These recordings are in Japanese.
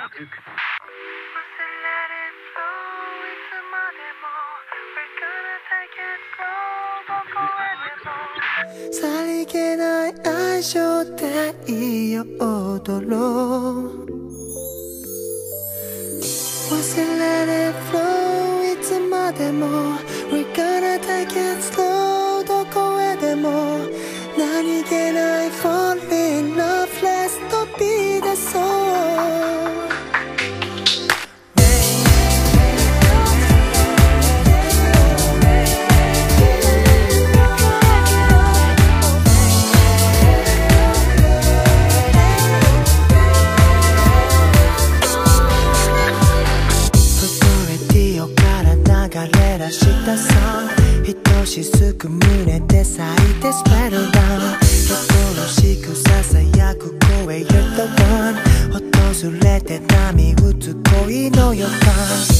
さりげない愛情でいいよ踊ろう忘れる flow いつまでも。We're gonna take it slow どこへでも。何気ない falling 愛しすく胸で咲いてスペルダウン。心しくささやく声 You're the one 訪れて波打つ恋の予感。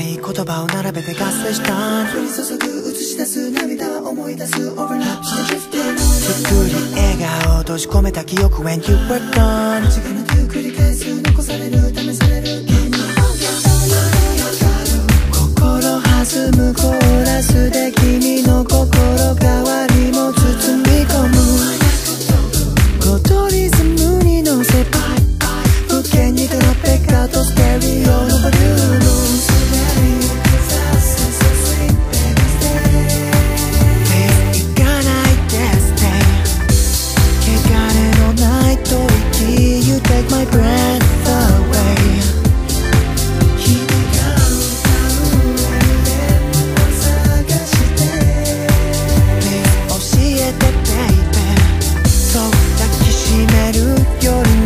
い言葉を並べて合成した。降り注ぐ映し出す涙は思い出す Overlap して drifting 作り笑顔閉じ込めた記憶。When you were gone 時間の繰り返す残される試される。心弾むコーラス your